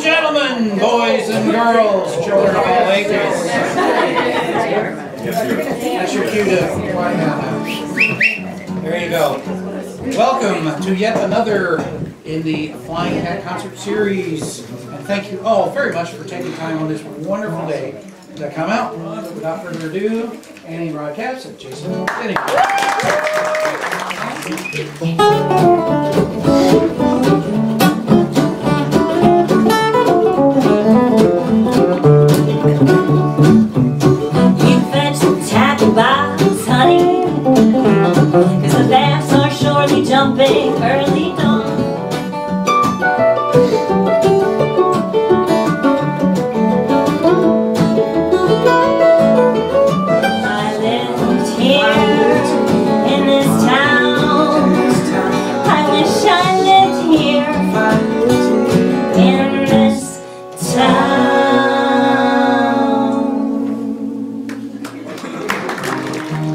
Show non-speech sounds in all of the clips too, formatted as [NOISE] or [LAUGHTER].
and gentlemen, boys and girls, children of all ages. That's your cue to. There you go. Welcome to yet another in the Flying Cat Concert Series. And thank you all very much for taking time on this wonderful day to come out. Without further ado, Annie Rod Capps and Jason.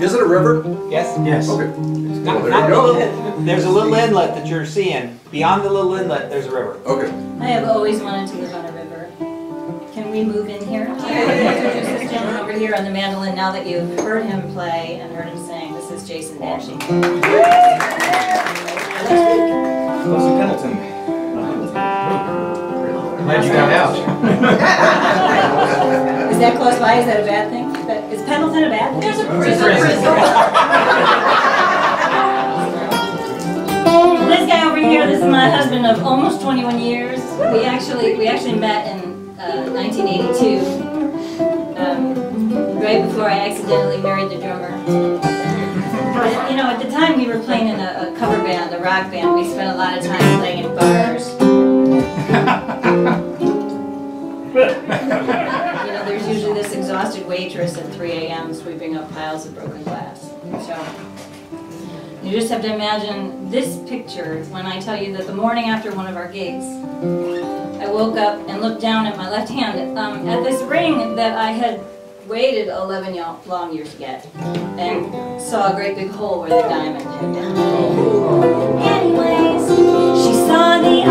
Is it a river? Yes? Yes. Okay. Not, Well, there not you the go. little, there's a little inlet that you're seeing. Beyond the little inlet, there's a river. Okay. I have always wanted to live on a river. Can we move in here? Introduce this gentleman over here on the mandolin now that you've heard him play and heard him sing. This is Jason Dennie. Close to Pendleton. Glad you got out. [LAUGHS] Is that close by? Is that a bad thing? Pendleton a? There's a This guy over here, this is my husband of almost 21 years. We actually, we actually met in uh, 1982, um, right before I accidentally married the drummer. But, you know, at the time we were playing in a, a cover band, a rock band. We spent a lot of time playing in bars. Waitress at 3 a.m. sweeping up piles of broken glass. So, you just have to imagine this picture when I tell you that the morning after one of our gigs, I woke up and looked down at my left hand um, at this ring that I had waited 11 yo- long years to get and saw a great big hole where the diamond had been. Anyways, she saw the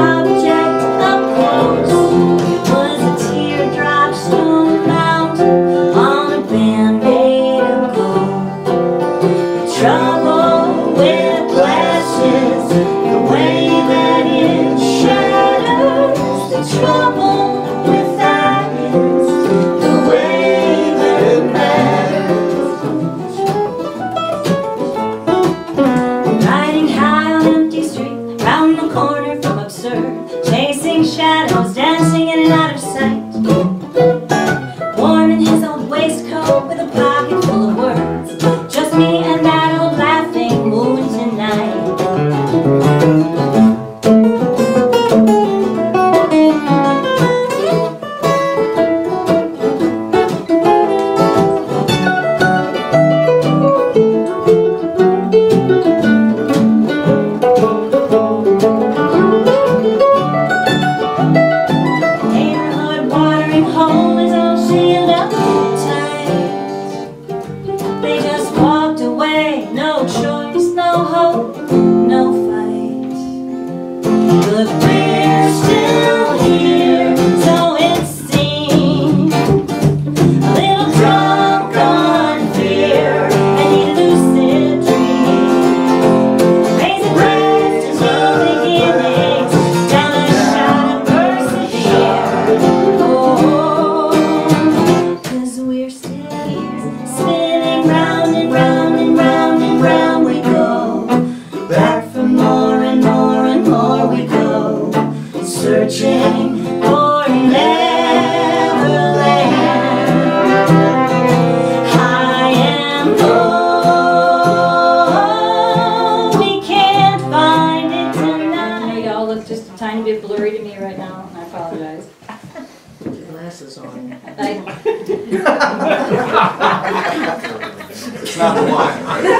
It's not the wine, right? [LAUGHS]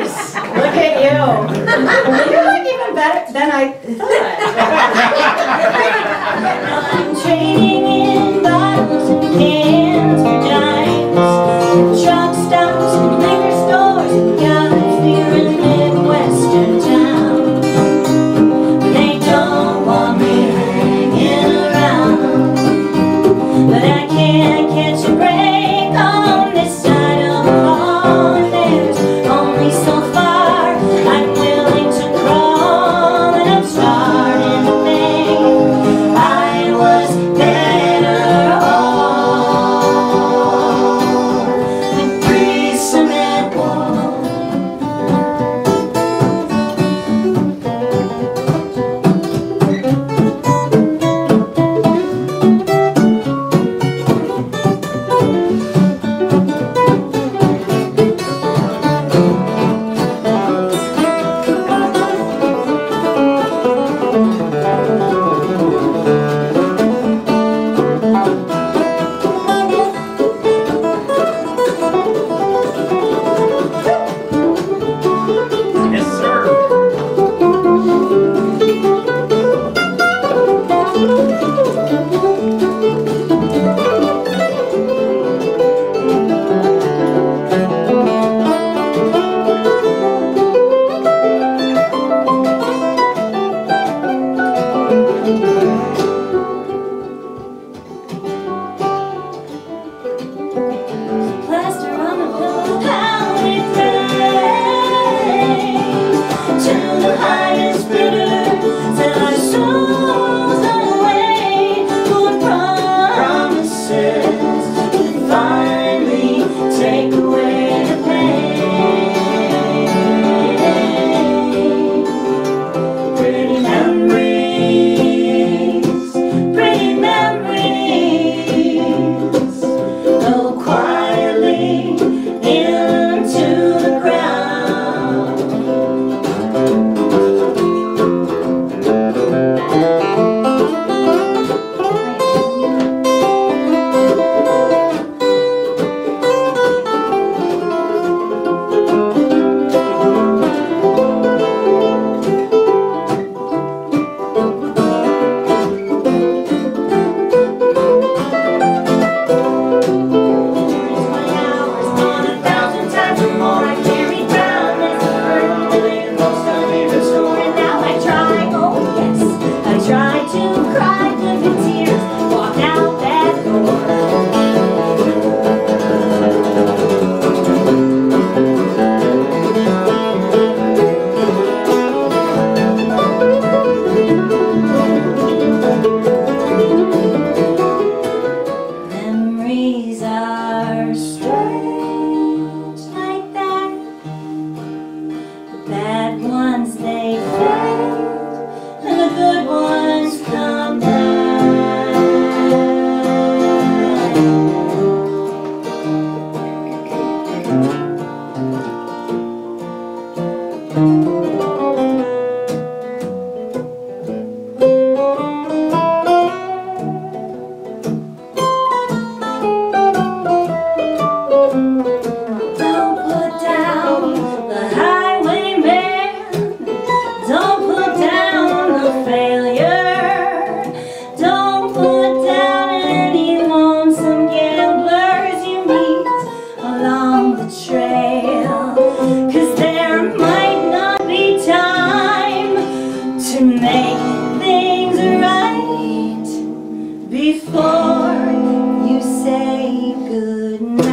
nice. Look at you. You look even better than I thought. [LAUGHS]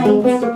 Música